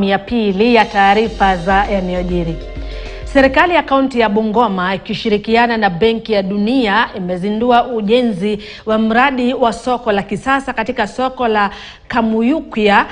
awamu ya pili ya taarifa za yanayojiri. Serikali ya kaunti ya Bungoma ikishirikiana na Benki ya Dunia imezindua ujenzi wa mradi wa soko la kisasa katika soko la kamuyukya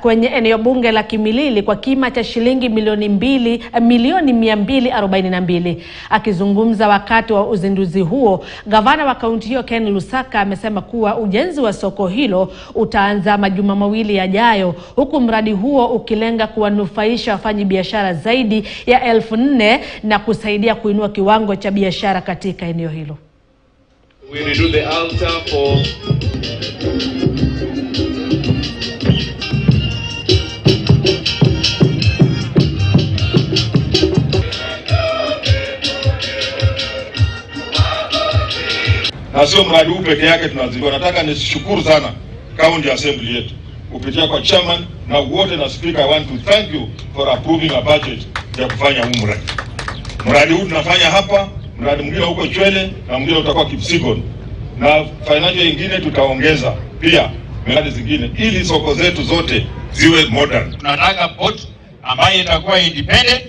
kwenye eneo bunge la Kimilili kwa kima cha shilingi milioni mbili, milioni mia mbili arobaini na mbili. Akizungumza wakati wa uzinduzi huo, gavana wa kaunti hiyo Ken Lusaka amesema kuwa ujenzi wa soko hilo utaanza majuma mawili yajayo, huku mradi huo ukilenga kuwanufaisha wafanyi biashara zaidi ya elfu nne na kusaidia kuinua kiwango cha biashara katika eneo hilo. We will do the altar for na sio mradi huu peke yake tunazindua. Nataka nishukuru sana county assembly yetu kupitia kwa chairman na wote na speaker. I want to thank you for approving a budget ya kufanya huu mradi. Mradi huu tunafanya hapa, mradi mwingine huko Chwele na mwingine utakuwa Kipsigon, na financial nyingine tutaongeza pia miradi zingine, ili soko zetu zote ziwe modern. Tunataka port ambayo itakuwa independent,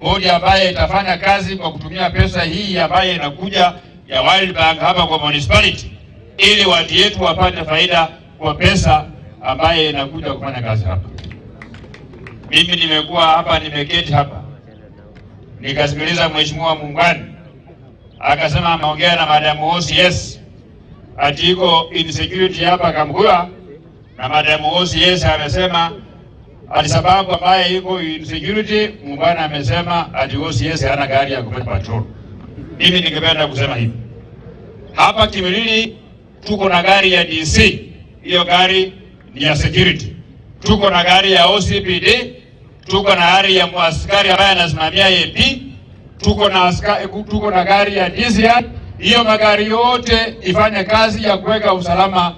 bodi ambayo itafanya kazi kwa kutumia pesa hii ambayo inakuja ya World Bank hapa kwa municipality, ili watu yetu wapate faida kwa pesa ambayo inakuja kufanya kazi hapa. Mimi nimekuwa hapa, nimeketi hapa nikasikiliza mheshimiwa Muungani akasema ameongea na madam OCS ati iko insecurity hapa kamgua na madam OCS amesema. Ati sababu ambaye iko insecurity, Muungani amesema ati OCS hana gari ya kufanya patrol. Mimi ningependa kusema hivi, hapa Kimilili tuko na gari ya DC, hiyo gari ni ya security. Tuko na gari ya OCPD, tuko na gari ya askari ambaye anasimamia AP, tuko na askari, tuko na gari ya DCR. Hiyo magari yote ifanye kazi ya kuweka usalama